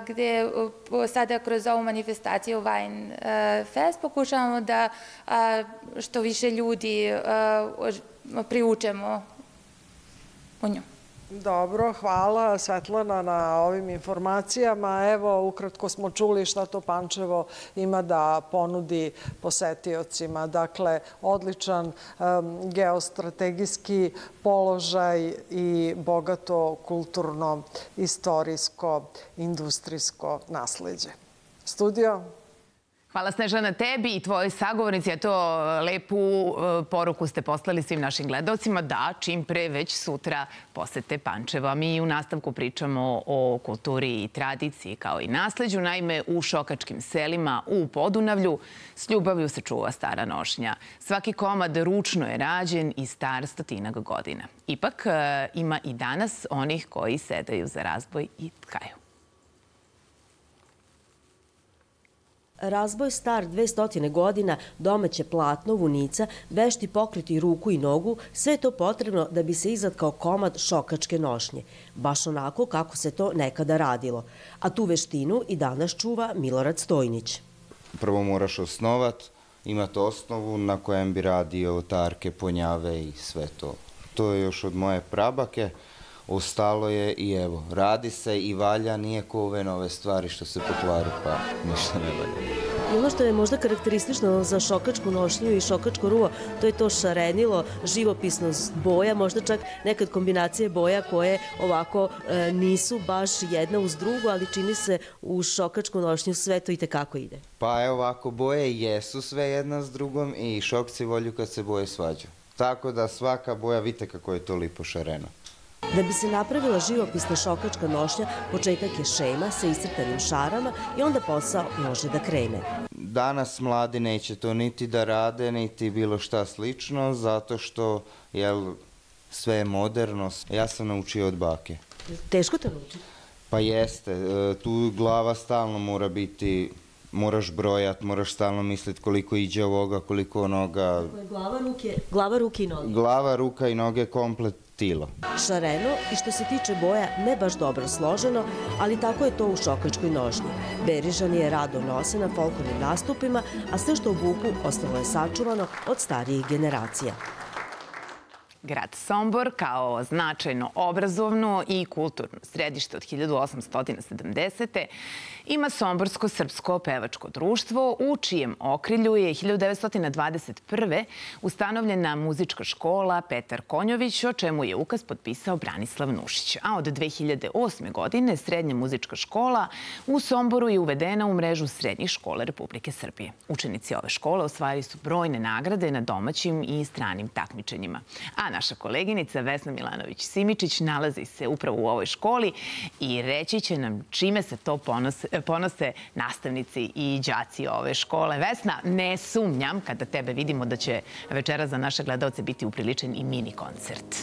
gde sada kroz ovu manifestaciju Wine Fest pokušavamo da što više ljudi priučemo u nju. Dobro, hvala Svetlana na ovim informacijama. Evo, ukratko smo čuli šta to Pančevo ima da ponudi posetiocima. Dakle, odličan geostrategijski položaj i bogato kulturno, istorijsko, industrijsko nasledđe. Studio? Hvala Snežana tebi i tvojoj sagovornici. Eto, lepu e, poruku ste poslali svim našim gledalcima da čim pre već sutra posete Pančeva. Mi u nastavku pričamo o kulturi i tradiciji kao i nasleđu. Naime, u šokačkim selima u Podunavlju s ljubavlju se čuva stara nošnja. Svaki komad ručno je rađen i star stotinak godina. Ipak e, ima i danas onih koji sedaju za razboj i tkaju. Razboj star 200 godina, domaće platno, vunica, vešti pokriti ruku i nogu, sve to potrebno da bi se izad komad šokačke nošnje. Baš onako kako se to nekada radilo. A tu veštinu i danas čuva Milorad Stojnić. Prvo moraš osnovat, imati osnovu na kojem bi radio tarke, ponjave i sve to. To je još od moje prabake. Ostalo je i evo, radi se i valja, nije ko ove nove stvari što se pokvaru, pa ništa ne valja. I ono što je možda karakteristično za šokačku nošnju i šokačko ruvo, to je to šarenilo, živopisnost boja, možda čak nekad kombinacije boja koje ovako e, nisu baš jedna uz drugu, ali čini se u šokačku nošnju sve to i tekako ide. Pa evo ovako, boje jesu sve jedna s drugom i šokci volju kad se boje svađu. Tako da svaka boja, vidite kako je to lipo šareno. Da bi se napravila živopisna šokačka nošnja, početak je šema sa iscrtanim šarama i onda posao može da krene. Danas mladi neće to niti da rade, niti bilo šta slično, zato što jel, sve je moderno. Ja sam naučio od bake. Teško te naučiti? Pa jeste. E, tu glava stalno mora biti moraš brojat, moraš stalno misliti koliko iđe ovoga, koliko onoga. Glava, ruke, glava, ruke i noge. Glava, ruka i noge komplet stilo. Šareno i što se tiče boja ne baš dobro složeno, ali tako je to u šokačkoj nožnji. Berižani je rado nose na folkovnim nastupima, a sve što obuku ostalo je sačuvano od starijih generacija. Grad Sombor kao značajno obrazovno i kulturno središte od 1870. ima Somborsko srpsko pevačko društvo u čijem okrilju je 1921. ustanovljena muzička škola Petar Konjović, o čemu je ukaz potpisao Branislav Nušić. A od 2008. godine srednja muzička škola u Somboru je uvedena u mrežu srednjih škola Republike Srbije. Učenici ove škole osvajali su brojne nagrade na domaćim i stranim takmičenjima. A naša koleginica Vesna Milanović-Simičić nalazi se upravo u ovoj školi i reći će nam čime se to ponose, ponose nastavnici i đaci ove škole. Vesna, ne sumnjam kada tebe vidimo da će večera za naše gledalce biti upriličen i mini koncert.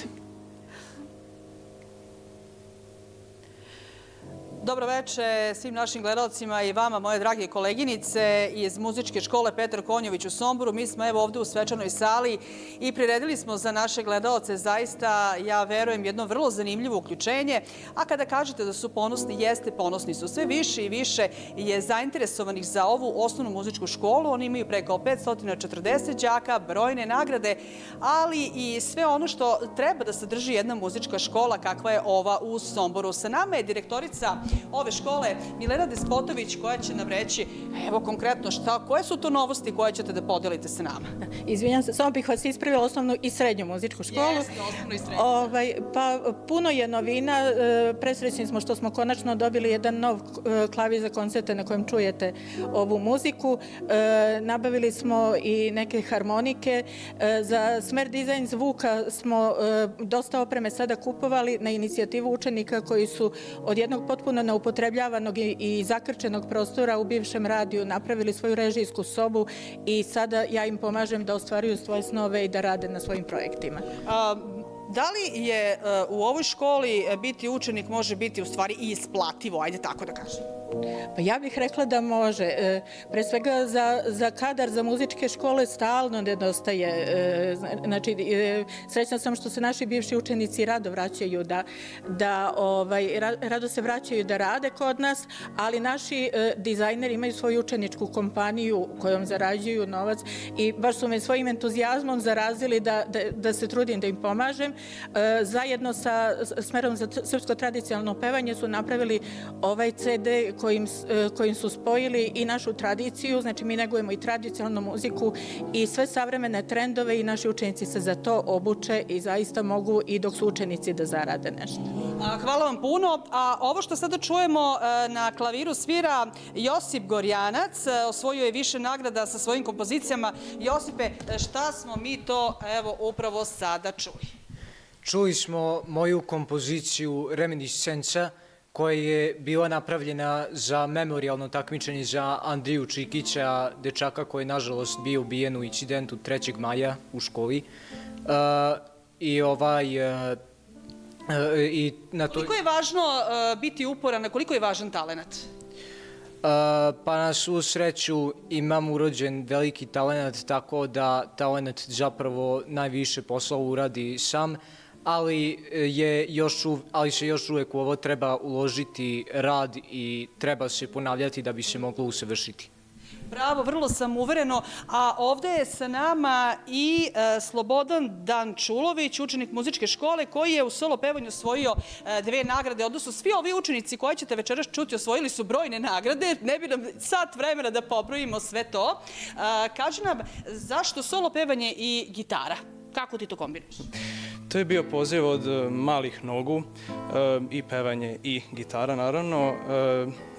Dobro veče svim našim gledalcima i vama, moje drage koleginice iz muzičke škole Petar Konjović u Somboru. Mi smo evo ovde u svečanoj sali i priredili smo za naše gledalce zaista, ja verujem, jedno vrlo zanimljivo uključenje. A kada kažete da su ponosni, jeste ponosni su. Sve više i više je zainteresovanih za ovu osnovnu muzičku školu. Oni imaju preko 540 đaka, brojne nagrade, ali i sve ono što treba da sadrži jedna muzička škola kakva je ova u Somboru. Sa nama je direktorica ove škole, Milena Despotović, koja će nam reći, evo konkretno šta, koje su to novosti koje ćete da podelite sa nama? Izvinjam se, samo bih vas ispravila osnovnu i srednju muzičku školu. Jeste, osnovnu i srednju. Ovaj, pa puno je novina, e, presrećni smo što smo konačno dobili jedan nov e, klavir za koncerte na kojem čujete ovu muziku. E, nabavili smo i neke harmonike. Za smer dizajn zvuka smo dosta opreme sada kupovali na inicijativu učenika koji su od jednog potpuno potpuno neupotrebljavanog i, i zakrčenog prostora u bivšem radiju napravili svoju režijsku sobu i sada ja im pomažem da ostvaruju svoje snove i da rade na svojim projektima. Da li je u ovoj školi biti učenik može biti u stvari i isplativo, ajde tako da kažem? Pa ja bih rekla da može. E, pre svega za, za kadar za muzičke škole stalno nedostaje. E, znači, e, srećna sam što se naši bivši učenici rado vraćaju da, da ovaj, rado se vraćaju da rade kod nas, ali naši dizajneri imaju svoju učeničku kompaniju kojom zarađuju novac i baš su me svojim entuzijazmom zarazili da, da, da se trudim da im pomažem. Zajedno sa Smerom za srpsko tradicionalno pevanje su napravili ovaj CD kojim, e, kojim su spojili i našu tradiciju, znači mi negujemo i tradicionalnu muziku i sve savremene trendove i naši učenici se za to obuče i zaista mogu i dok su učenici da zarade nešto. Hvala vam puno. A ovo što sada čujemo e, na klaviru svira Josip Gorjanac, e, osvojio je više nagrada sa svojim kompozicijama. Josipe, šta smo mi to evo upravo sada čuli? Čuli smo moju kompoziciju Reminiscenca, koja je bila napravljena za memorialno takmičenje za Andriju Čikića, dečaka koji je nažalost bio ubijen u incidentu 3. maja u školi. Uh, I ovaj... Uh, i na to... Koliko je važno biti uporan, koliko je važan talenat? Uh, pa na svu sreću imam urođen veliki talenat, tako da talenat zapravo najviše posla uradi sam. Ali, e, je još, ali se još uvek u ovo treba uložiti rad i treba se ponavljati da bi se moglo usavršiti. Bravo, vrlo sam uvereno. A ovde je sa nama i e, Slobodan Dančulović, učenik muzičke škole, koji je u solo pevanju osvojio e, dve nagrade. Odnosno, svi ovi učenici koji ćete večeras čuti osvojili su brojne nagrade. Ne bi nam sat vremena da pobrojimo sve to. E, kaži nam, zašto solo pevanje i gitara? Kako ti to kombinuješ? To je bio poziv od e, malih nogu e, i pevanje i gitara naravno. E,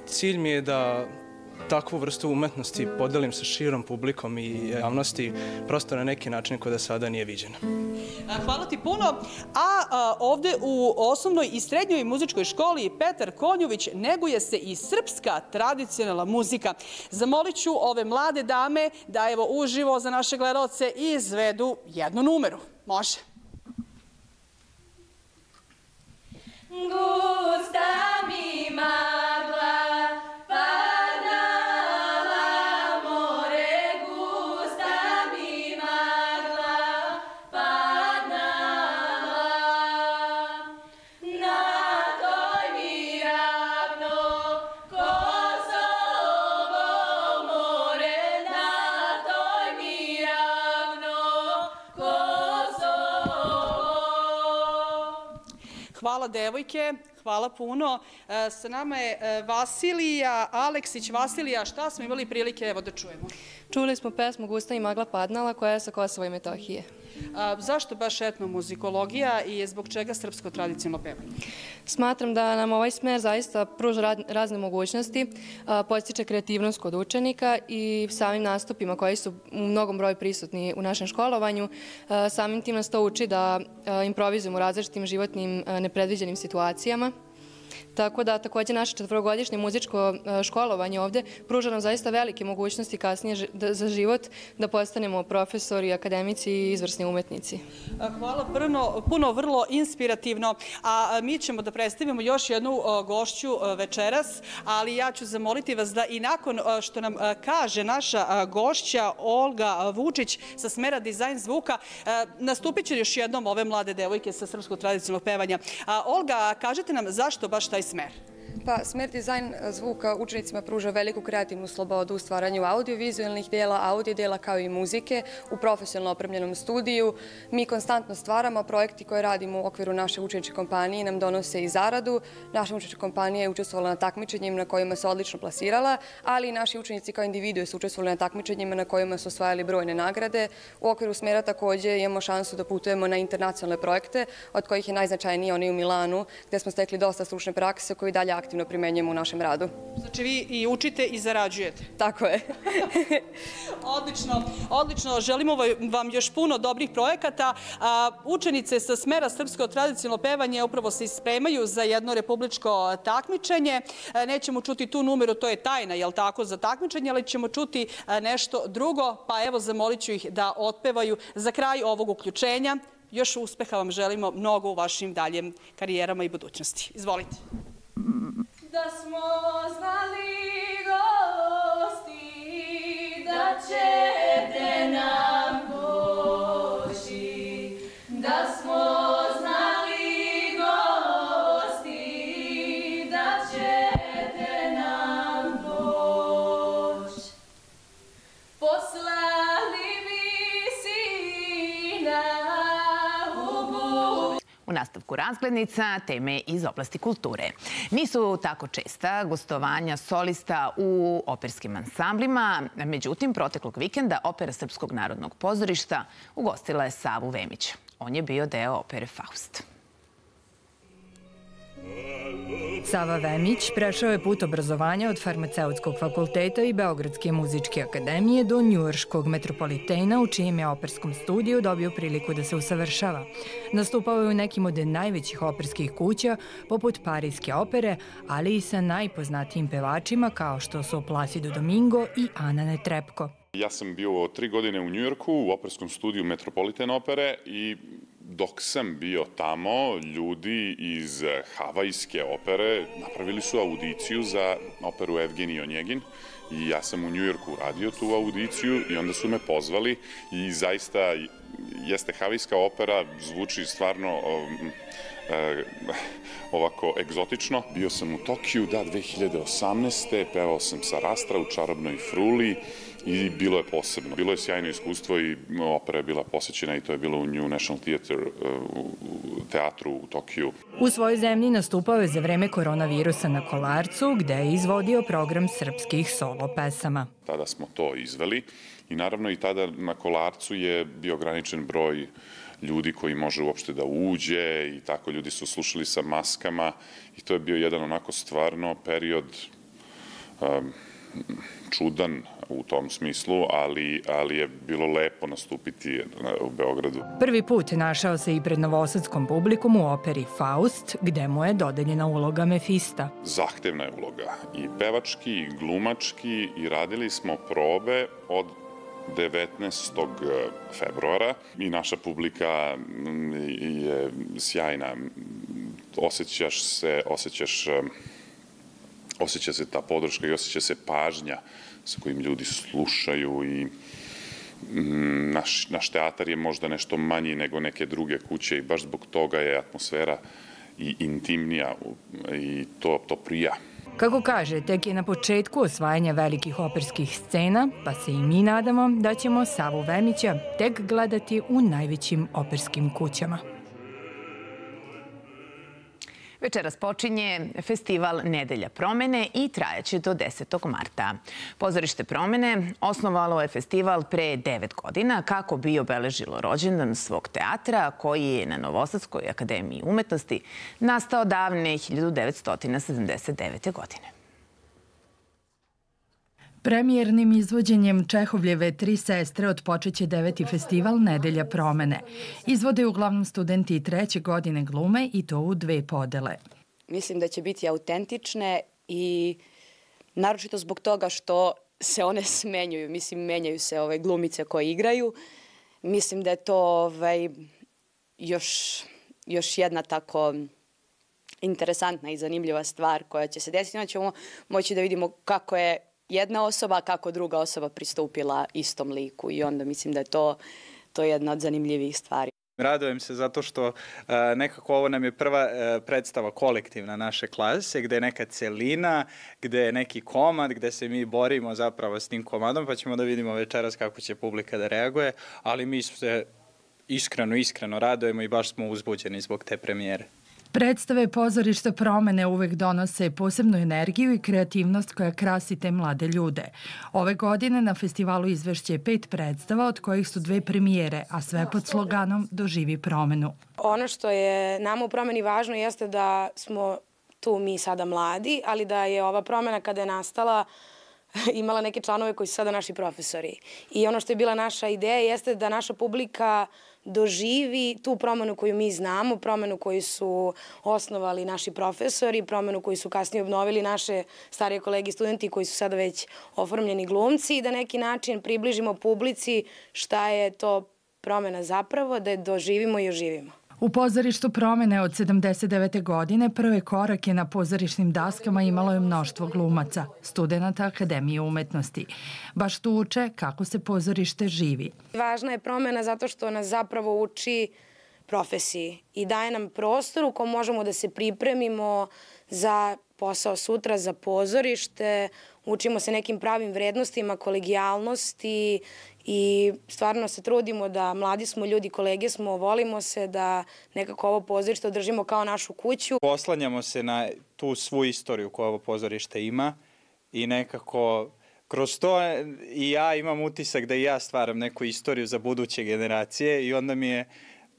cilj mi je da takvu vrstu umetnosti podelim sa širom publikom i javnosti prosto na neki način koja da sada nije viđena. Hvala ti puno. A, a ovde u osnovnoj i srednjoj muzičkoj školi Petar Konjović neguje se i srpska tradicionalna muzika. Zamolit ću ove mlade dame da evo uživo za naše gledalce izvedu jednu numeru. Može. Gusta mi magla, devojke, hvala puno. E, sa nama je e, Vasilija Aleksić. Vasilija, šta smo imali prilike evo da čujemo? Čuli smo pesmu Gusta i magla padnala koja je sa Kosova i Metohije. A, zašto baš etnomuzikologija i zbog čega srpsko tradicionalno pevanje? Smatram da nam ovaj smer zaista pruža razne mogućnosti, postiče kreativnost kod učenika i samim nastupima koji su u mnogom broju prisutni u našem školovanju, samim tim nas to uči da improvizujemo u različitim životnim nepredviđenim situacijama, Tako da takođe naše četvrogodišnje muzičko e, školovanje ovde pruža nam zaista velike mogućnosti kasnije za život da postanemo profesori, akademici i izvrsni umetnici. Hvala puno, puno vrlo inspirativno. A mi ćemo da predstavimo još jednu gošću večeras, ali ja ću zamoliti vas da i nakon što nam kaže naša gošća Olga Vučić sa smera dizajn zvuka, nastupit će još jednom ove mlade devojke sa srpskog tradicionalnog pevanja. Olga, kažete nam zašto baš taj smer? Pa, smer dizajn zvuka učenicima pruža veliku kreativnu slobodu u stvaranju audiovizualnih dela, audio dela kao i muzike u profesionalno opremljenom studiju. Mi konstantno stvaramo projekti koje radimo u okviru naše učeničke kompanije nam donose i zaradu. Naša učenička kompanija je učestvovala na takmičenjima na kojima se odlično plasirala, ali i naši učenici kao individue su učestvovali na takmičenjima na kojima su osvajali brojne nagrade. U okviru smera takođe imamo šansu da putujemo na internacionalne projekte, od kojih je najznačajniji onaj u Milanu, gde smo stekli dosta stručne prakse koji dalje aktivno primenjujemo u našem radu. Znači vi i učite i zarađujete. Tako je. odlično, odlično. Želimo vam još puno dobrih projekata. Učenice sa smera Srpsko tradicionalno pevanje upravo se ispremaju za jedno republičko takmičenje. Nećemo čuti tu numeru, to je tajna, jel tako, za takmičenje, ali ćemo čuti nešto drugo. Pa evo, zamolit ću ih da otpevaju za kraj ovog uključenja. Još uspeha vam želimo mnogo u vašim daljem karijerama i budućnosti. Izvolite. Da smo znali gosti da ćete nam nastavku razglednica teme iz oblasti kulture. Nisu tako česta gostovanja solista u operskim ansamblima, međutim, proteklog vikenda Opera Srpskog narodnog pozorišta ugostila je Savu Vemića. On je bio deo opere Faust. Sava Vemić prešao je put obrazovanja od farmaceutskog fakulteta i Beogradske muzičke akademije do Njujorškog metropolitena u čijem je operskom studiju dobio priliku da se usavršava. Nastupao je u nekim od najvećih operskih kuća, poput Parijske opere, ali i sa najpoznatijim pevačima kao što su Placido Domingo i Ana Netrepko. Ja sam bio tri godine u Njujorku u operskom studiju Metropolitan opere i dok sam bio tamo, ljudi iz Havajske opere napravili su audiciju za operu Evgenij Onjegin i ja sam u Njujorku radio tu audiciju i onda su me pozvali i zaista jeste Havajska opera, zvuči stvarno um, e, ovako egzotično. Bio sam u Tokiju, da, 2018. Pevao sam sa Rastra u Čarobnoj fruli i bilo je posebno. Bilo je sjajno iskustvo i opera je bila posjećena i to je bilo u New National Theatre u teatru u Tokiju. U svojoj zemlji nastupao je za vreme koronavirusa na Kolarcu, gde je izvodio program srpskih solo pesama. Tada smo to izveli i naravno i tada na Kolarcu je bio ograničen broj ljudi koji može uopšte da uđe i tako ljudi su slušali sa maskama i to je bio jedan onako stvarno period um, čudan u tom smislu, ali, ali je bilo lepo nastupiti u Beogradu. Prvi put našao se i pred novosadskom publikom u operi Faust, gde mu je dodeljena uloga Mefista. Zahtevna je uloga i pevački i glumački i radili smo probe od 19. februara i naša publika je sjajna. Osjećaš se, osjećaš osjeća se ta podrška i osjeća se pažnja sa kojim ljudi slušaju i mm, naš, naš teatar je možda nešto manji nego neke druge kuće i baš zbog toga je atmosfera i intimnija i to, to prija. Kako kaže, tek je na početku osvajanja velikih operskih scena, pa se i mi nadamo da ćemo Savu Vemića tek gledati u najvećim operskim kućama. Večeras počinje festival Nedelja promene i trajaće do 10. marta. Pozorište promene osnovalo je festival pre 9 godina kako bi obeležilo rođendan svog teatra koji je na Novosadskoj akademiji umetnosti nastao davne 1979. godine. Premijernim izvođenjem Čehovljeve Tri sestre odpočeće deveti festival Nedelja promene. Izvode uglavnom studenti treće godine glume i to u dve podele. Mislim da će biti autentične i naročito zbog toga što se one smenjuju. Mislim, menjaju se ove glumice koje igraju. Mislim da je to ovaj, još, još jedna tako interesantna i zanimljiva stvar koja će se desiti. Onda ćemo moći da vidimo kako je jedna osoba, kako druga osoba pristupila istom liku i onda mislim da je to, to je jedna od zanimljivih stvari. Radujem se zato što uh, nekako ovo nam je prva uh, predstava kolektivna naše klase, gde je neka celina, gde je neki komad, gde se mi borimo zapravo s tim komadom, pa ćemo da vidimo večeras kako će publika da reaguje, ali mi se iskreno, iskreno radujemo i baš smo uzbuđeni zbog te premijere. Predstave pozorišta promene uvek donose posebnu energiju i kreativnost koja krasi te mlade ljude. Ove godine na festivalu izvešće pet predstava, od kojih su dve premijere, a sve pod sloganom Doživi promenu. Ono što je nama u promeni važno jeste da smo tu mi sada mladi, ali da je ova promena kada je nastala imala neke članove koji su sada naši profesori. I ono što je bila naša ideja jeste da naša publika doživi tu promenu koju mi znamo, promenu koju su osnovali naši profesori, promenu koju su kasnije obnovili naše starije kolege i studenti koji su sada već oformljeni glumci i da neki način približimo publici šta je to promena zapravo, da je doživimo i oživimo. U pozorištu promene od 79. godine prve korake na pozorišnim daskama imalo je mnoštvo glumaca, studenta Akademije umetnosti. Baš tu uče kako se pozorište živi. Važna je promena zato što nas zapravo uči profesiji i daje nam prostor u kom možemo da se pripremimo za posao sutra, za pozorište, učimo se nekim pravim vrednostima, kolegijalnosti i stvarno se trudimo da mladi smo ljudi, kolege smo, volimo se da nekako ovo pozorište održimo kao našu kuću. Poslanjamo se na tu svu istoriju koju ovo pozorište ima i nekako kroz to i ja imam utisak da i ja stvaram neku istoriju za buduće generacije i onda mi je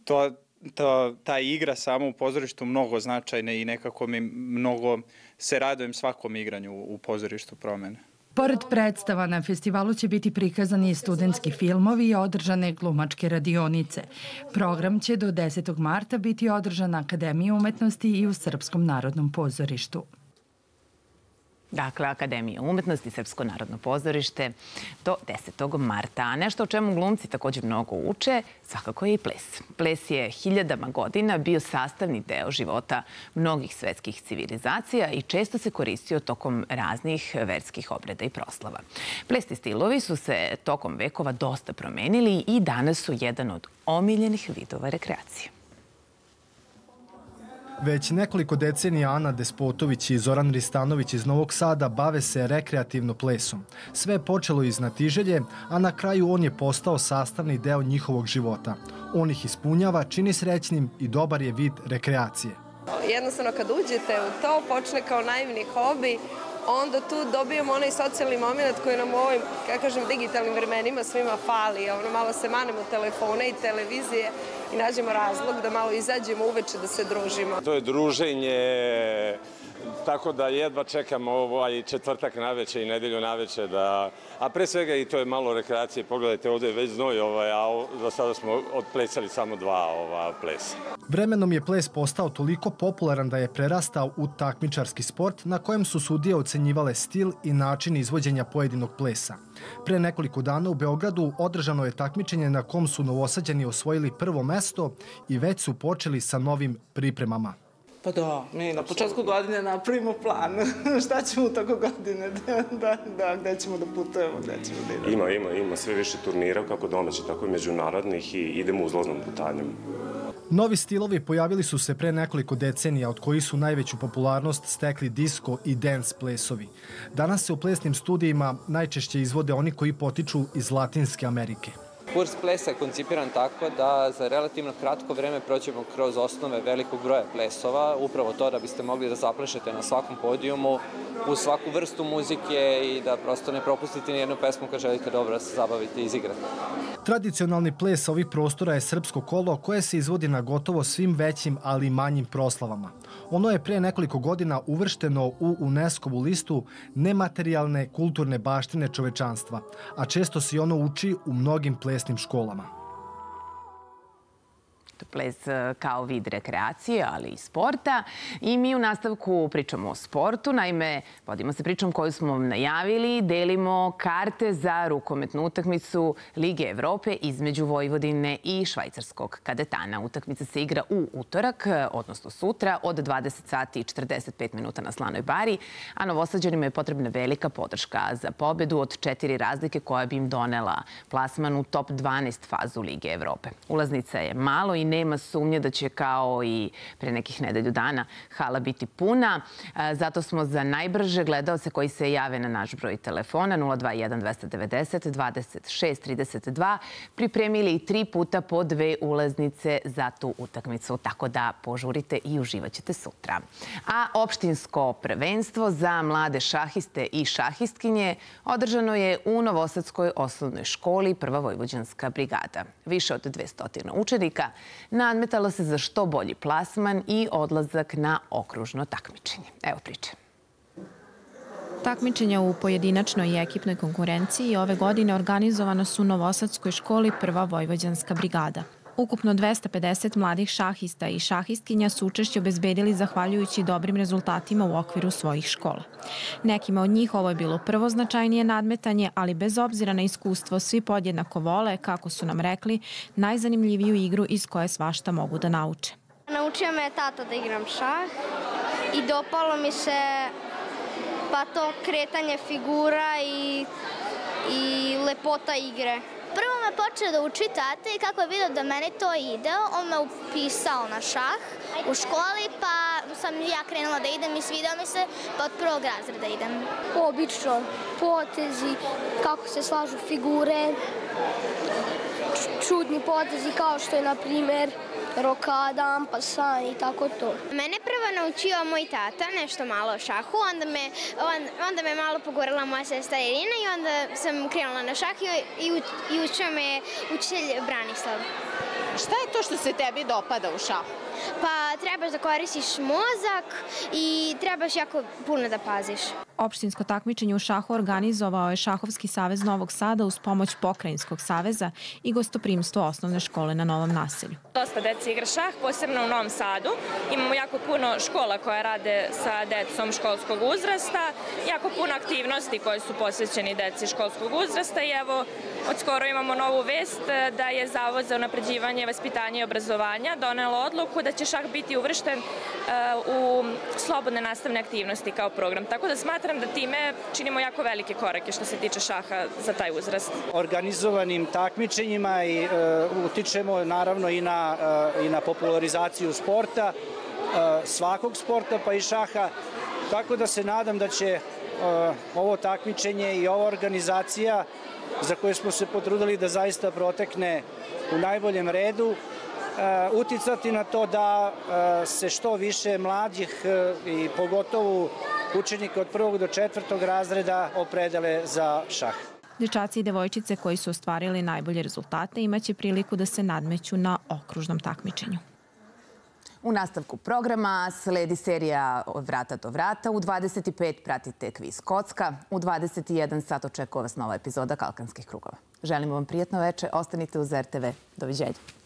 to, to, ta igra samo u pozorištu mnogo značajna i nekako mi mnogo se radujem svakom igranju u pozorištu promene. Pored predstava na festivalu će biti prikazani i studentski filmovi i održane glumačke radionice. Program će do 10. marta biti održan na Akademiji umetnosti i u Srpskom narodnom pozorištu. Dakle, Akademija umetnosti, Srpsko narodno pozorište do 10. marta. A nešto o čemu glumci takođe mnogo uče, svakako je i ples. Ples je hiljadama godina bio sastavni deo života mnogih svetskih civilizacija i često se koristio tokom raznih verskih obreda i proslava. Plesni stilovi su se tokom vekova dosta promenili i danas su jedan od omiljenih vidova rekreacije. Već nekoliko decenija Ana Despotović i Zoran Ristanović iz Novog Sada bave se rekreativno plesom. Sve je počelo iz natiželje, a na kraju on je postao sastavni deo njihovog života. On ih ispunjava, čini srećnim i dobar je vid rekreacije. Jednostavno kad uđete u to, počne kao naivni hobi, onda tu dobijemo onaj socijalni moment koji nam u ovim, kako kažem, digitalnim vremenima svima fali. Ono, malo se manemo telefone i televizije i nađemo razlog da malo izađemo uveče da se družimo. To je druženje, tako da jedva čekam ovaj četvrtak naveče i nedelju naveče da, a pre svega i to je malo rekreacije, pogledajte ovde je već znoj, ovaj, a do sada smo odplesali samo dva ova plesa. Vremenom je ples postao toliko popularan da je prerastao u takmičarski sport na kojem su sudije ocenjivale stil i način izvođenja pojedinog plesa. Pre nekoliko dana u Beogradu održano je takmičenje na kom su novosađani osvojili prvo mesto i već su počeli sa novim pripremama. Pa da, mi na početku godine napravimo plan. Šta ćemo u toko godine, da, da, da, gde ćemo da putujemo, gde ćemo da idemo. Ima, ima, ima sve više turnira, kako domaći, tako i međunarodnih i idemo uzlaznom putanjem. Novi stilovi pojavili su se pre nekoliko decenija, od koji su najveću popularnost stekli disco i dance plesovi. Danas se u plesnim studijima najčešće izvode oni koji potiču iz Latinske Amerike. Kurs plesa je koncipiran tako da za relativno kratko vreme proćemo kroz osnove velikog broja plesova, upravo to da biste mogli da zaplešete na svakom podijumu, u svaku vrstu muzike i da prosto ne propustite ni jednu pesmu kad želite dobro da se zabavite i izigrate. Tradicionalni ples ovih prostora je srpsko kolo koje se izvodi na gotovo svim većim, ali manjim proslavama. Ono je pre nekoliko godina uvršteno u UNESCO-vu listu nematerijalne kulturne baštine čovečanstva, a često se i ono uči u mnogim plesnim školama ples e, kao vid rekreacije, ali i sporta. I mi u nastavku pričamo o sportu. Naime, vodimo se pričom koju smo vam najavili. Delimo karte za rukometnu utakmicu Lige Evrope između Vojvodine i švajcarskog kadetana. Utakmica se igra u utorak, odnosno sutra, od 20 sati i 45 minuta na Slanoj bari, a novosađanima je potrebna velika podrška za pobedu od četiri razlike koja bi im donela plasman u top 12 fazu Lige Evrope. Ulaznica je malo i nema sumnje da će kao i pre nekih nedelju dana hala biti puna. E, zato smo za najbrže gledalce koji se jave na naš broj telefona 021 290 26 32 pripremili tri puta po dve ulaznice za tu utakmicu. Tako da požurite i uživaćete sutra. A opštinsko prvenstvo za mlade šahiste i šahistkinje održano je u Novosadskoj osnovnoj školi Prva Vojvođanska brigada. Više od 200 učenika nadmetala se za što bolji plasman i odlazak na okružno takmičenje. Evo priče. Takmičenja u pojedinačnoj i ekipnoj konkurenciji ove godine organizovano su u Novosadskoj školi Prva Vojvođanska brigada. Ukupno 250 mladih šahista i šahistkinja su učešće obezbedili zahvaljujući dobrim rezultatima u okviru svojih škola. Nekima od njih ovo je bilo prvo značajnije nadmetanje, ali bez obzira na iskustvo svi podjednako vole, kako su nam rekli, najzanimljiviju igru iz koje svašta mogu da nauče. Naučio me tata da igram šah i dopalo mi se pa to kretanje figura i, i lepota igre. Prvo me počeo da uči tata i kako je vidio da meni to ide, on me upisao na šah u školi, pa sam ja krenula da idem i svidao mi se, pa od prvog razreda idem. Obično potezi, kako se slažu figure, čudni potezi kao što je, na primer, rokada, ampasan i tako to. Mene prvo naučio moj tata nešto malo o šahu, onda me, on, onda me malo pogorila moja sestra Irina i onda sam krenula na šah i, i, i učio me učitelj Branislav. Šta je to što se tebi dopada u šahu? Pa trebaš da koristiš mozak i trebaš jako puno da paziš. Opštinsko takmičenje u šahu organizovao je Šahovski savez Novog Sada uz pomoć Pokrajinskog saveza i gostoprimstvo osnovne škole na Novom naselju. Dosta deci igra šah, posebno u Novom Sadu. Imamo jako puno škola koje rade sa decom školskog uzrasta, jako puno aktivnosti koje su posvećeni deci školskog uzrasta i evo, od skoro imamo novu vest da je Zavod za unapređivanje vaspitanja i obrazovanja donelo odluku da će šah biti uvršten u slobodne nastavne aktivnosti kao program. Tako da smatram da time činimo jako velike korake što se tiče šaha za taj uzrast. Organizovanim takmičenjima i e, utičemo naravno i na, i na popularizaciju sporta, e, svakog sporta pa i šaha, tako da se nadam da će ovo takmičenje i ova organizacija za koje smo se potrudili da zaista protekne u najboljem redu, uticati na to da se što više mlađih i pogotovo učenika od prvog do četvrtog razreda opredele za šah. Dečaci i devojčice koji su ostvarili najbolje rezultate imaće priliku da se nadmeću na okružnom takmičenju. U nastavku programa sledi serija od vrata do vrata. U 25 pratite kviz Kocka. U 21 sat očekuje vas nova epizoda Kalkanskih krugova. Želimo vam prijatno veče. Ostanite uz RTV. Doviđenja.